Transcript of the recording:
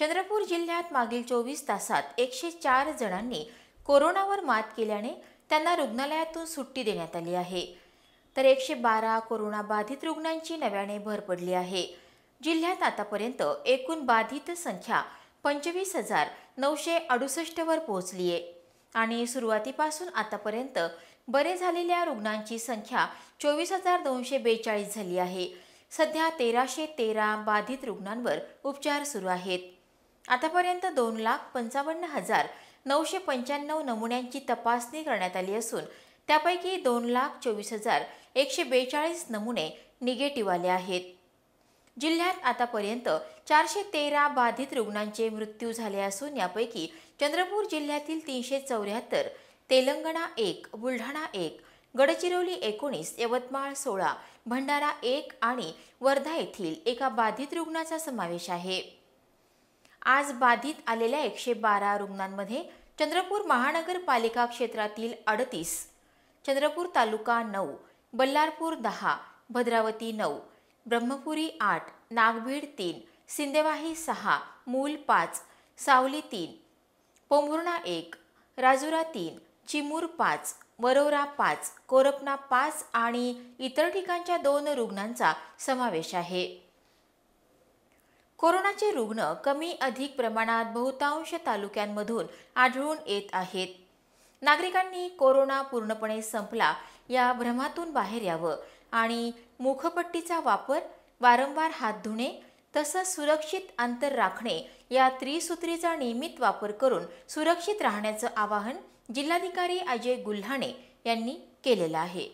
चंद्रपूर जिल्ह्यात मागील चोवीस तासात एकशे चार जणांनी कोरोनावर मात केल्याने त्यांना रुग्णालयातून सुट्टी देण्यात आली आहे. तर एकशे बारा कोरोना बाधित रुग्णांची नव्याने भर पडली आहे. जिल्ह्यात आतापर्यंत एकूण बाधित संख्या पंचवीस हजार नऊशे अडुसष्टवर पोहोचली आहे. आणि सुरुवातीपासून आतापर्यंत बरे झालेल्या रुग्णांची संख्या चोवीस हजार दोनशे बेचाळीस झाली आहे. सध्या तेराशे तेरा बाधित रुग्णांवर उपचार सुरू आहेत. आतापर्यंत दोन लाख पंचावन्न हजार नऊशे पंच्याण्णव नमुन्यांची तपासणी करण्यात आली असून त्यापैकी दोन लाख चोवीस हजार एकशे बेचाळीस नमुने निगेटिव्ह आले आहेत. जिल्ह्यात आतापर्यंत चारशे तेरा बाधित रुग्णांचे मृत्यू झाले असून यापैकी चंद्रपूर जिल्ह्यातील तीनशे चौऱ्याहत्तर तेलंगणा एक बुलढाणा एक गडचिरोली एकोणीस यवतमाळ सोळा भंडारा एक आणि वर्धा येथील एका बाधित रुग्णाचा समावेश आहे. आज बाधित आलेल्या एकशे बारा रुग्णांमध्ये चंद्रपूर महानगरपालिका क्षेत्रातील अडतीस चंद्रपूर तालुका नऊ बल्लारपूर दहा भद्रावती नऊ ब्रह्मपुरी आठ नागभीड तीन सिंदेवाही सहा मूल पाच सावली तीन पोंभुर्णा एक राजुरा तीन चिमूर पाच वरोरा पाच कोरपना पाच आणि इतर ठिकाणच्या दोन रुग्णांचा समावेश आहे. कोरोनाचे रुग्ण कमी अधिक प्रमाणात बहुतांश तालुक्यांमधून आढळून येत आहेत. नागरिकांनी कोरोना पूर्णपणे संपला या भ्रमातून बाहेर यावं आणि मुखपट्टीचा वापर वारंवार हात धुणे तसंच सुरक्षित अंतर राखणे या त्रिसूत्रीचा नियमित वापर करून सुरक्षित राहण्याचं आवाहन जिल्हाधिकारी अजय गुल्हाणे यांनी केलेलं आहे.